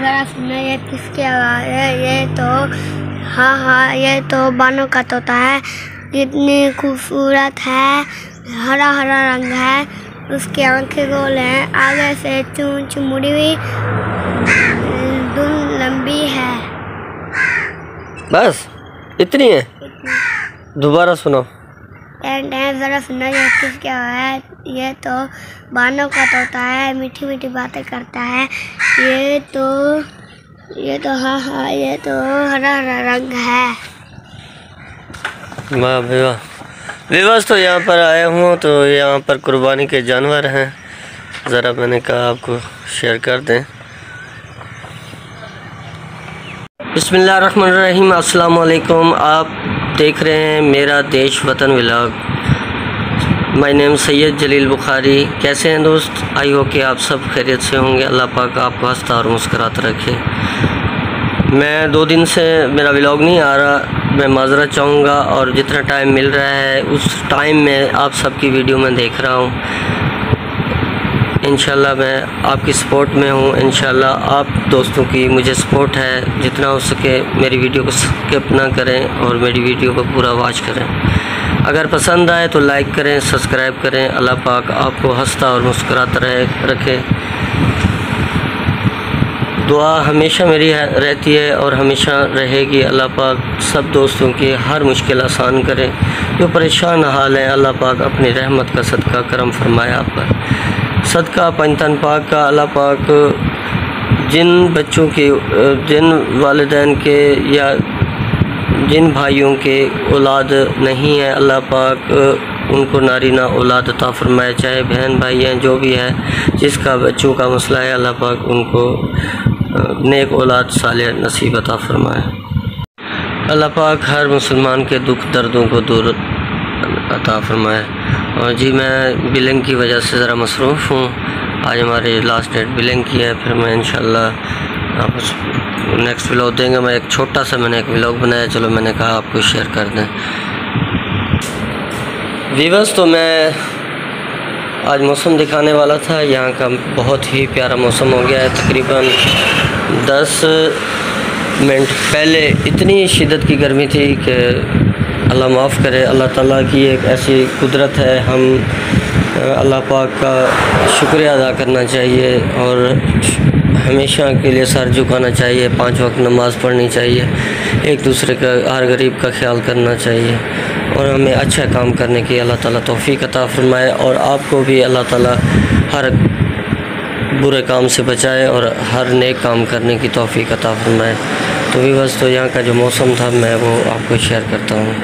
ज़रा सुना ये किसकी आवाज़ है? ये तो हाँ हाँ ये तो बानों का तोता है। कितनी खूबसूरत है हरा हरा रंग है उसकी आँखें गोल हैं आगे से चूंच मुड़ी हुई लंबी है। बस इतनी है? दोबारा सुनो एंड है ज़रा सुना ये किसकी आवाज़ है। ये तो बानों का तोता है, मीठी मीठी बातें करता है। ये तो ये तो हाँ हाँ ये तो हरा हरा रंग है। वाह भाई वाह विवास तो यहाँ पर आया हूँ तो यहाँ पर कुर्बानी के जानवर हैं। ज़रा मैंने कहा आपको शेयर कर दें। बिसमीम अस्सलाम वालेकुम आप देख रहे हैं, मेरा देश वतन vlog. My name Syed Jaleel Bukhari. कैसे हैं दोस्त? आई हो कि आप सब खैरियत से होंगे। अल्लाह पाक आपको हंसता और मुस्कराता रखे। मैं दो दिन से, मेरा व्लॉग नहीं आ रहा। मैं माजरा चाहूँगा और जितना टाइम मिल रहा है, उस टाइम में आप सबकी वीडियो में देख रहा हूँ। इन मैं आपकी सपोर्ट में हूँ। इन आप दोस्तों की मुझे सपोर्ट है। जितना हो सके मेरी वीडियो को स्किप ना करें और मेरी वीडियो को पूरा वॉच करें। अगर पसंद आए तो लाइक करें सब्सक्राइब करें। अल्लाह पाक आपको हंसता और मुस्कुराता रहे, रखे। दुआ हमेशा मेरी रहती है और हमेशा रहेगी। अल्लाह पाक सब दोस्तों की हर मुश्किल आसान करें। जो परेशान हाल है, अल्लाह पाक अपनी रहमत का सदका करम फरमाए आप पर। सदका पंचतन पाक का, अल्लाह पाक जिन बच्चों के, जिन वालदेन के या जिन भाइयों के औलाद नहीं है, अल्लाह पाक उनको नारी ना औलाद अता फरमाए। चाहे बहन भाई हैं, जो भी है, जिसका बच्चों का मसला है, अल्लाह पाक उनको नेक औलाद, साल नसीब अता फरमाए। अल्लाह पाक हर मुसलमान के दुख दर्दों को दूर अता फरमाए और जी मैं बिलिंग की वजह से ज़रा मसरूफ़ हूँ। आज हमारी लास्ट डेट बिलिंग की है, फिर मैं इंशाल्लाह आप नेक्स्ट व्लॉग देंगे। मैं एक छोटा सा मैंने एक व्लॉग बनाया, चलो मैंने कहा आपको शेयर कर दें। वीवर्स तो मैं आज मौसम दिखाने वाला था। यहाँ का बहुत ही प्यारा मौसम हो गया है। तकरीबन दस मिनट पहले इतनी शिदत की गर्मी थी कि अल्लाह माफ़ करे, अल्लाह ताला की एक ऐसी कुदरत है, हम, अल्लाह पाक का शुक्रिया अदा करना चाहिए और हमेशा के लिए सर झुकाना चाहिए, पाँच वक्त नमाज़ पढ़नी चाहिए, एक दूसरे का, हर गरीब का ख्याल करना चाहिए और हमें अच्छा काम करने की अल्लाह ताला तौफ़ी अता फ़रमाए और आपको भी अल्लाह ताला हर बुरे काम से बचाए और हर नेक काम करने की तोफ़ी अता फ़रमाए। तो भी बस तो यहाँ का जो मौसम था, मैं वो आपको शेयर करता हूँ।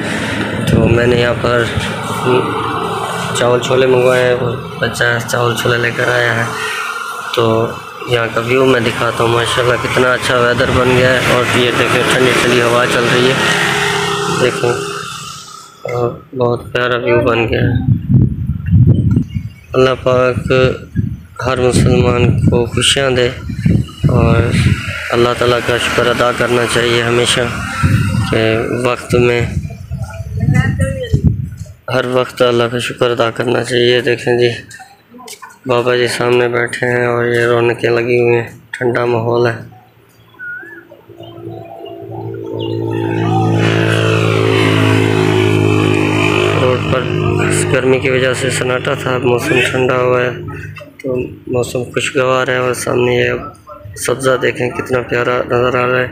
तो मैंने यहाँ पर चावल छोले मंगवाए हैं और बच्चा चावल छोले लेकर आया है। तो यहाँ का व्यू मैं दिखाता हूँ, माशाल्लाह कितना अच्छा वेदर बन गया है और ये देखें, ठंडी ठंडी हवा चल रही है। देखें, और बहुत प्यारा व्यू बन गया है। अल्लाह पाक हर मुसलमान को खुशियाँ दे और अल्लाह ताला का शुक्र अदा करना चाहिए हमेशा के वक्त में हर वक्त अल्लाह का शुक्र अदा करना चाहिए। देखें जी, बाबा जी सामने बैठे हैं और ये रौनकें लगी हुई हैं, ठंडा माहौल है। रोड पर गर्मी की वजह से सन्नाटा था, मौसम ठंडा हुआ है। तो मौसम खुशगवार है और सामने ये सब्ज़ा देखें कितना प्यारा नज़र आ रहा है।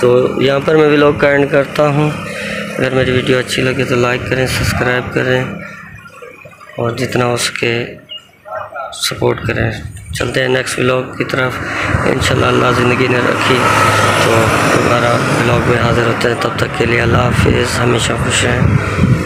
तो यहाँ पर मैं व्लॉग का एंड करता हूँ। अगर मेरी वीडियो अच्छी लगे तो लाइक करें सब्सक्राइब करें और जितना हो सके सपोर्ट करें। चलते हैं नेक्स्ट व्लॉग की तरफ़। इन अल्लाह ज़िंदगी ने रखी तो दोबारा ब्लॉग में हाज़िर होते हैं। तब तक के लिए अल्लाह हाफिज़। हमेशा खुश रहें।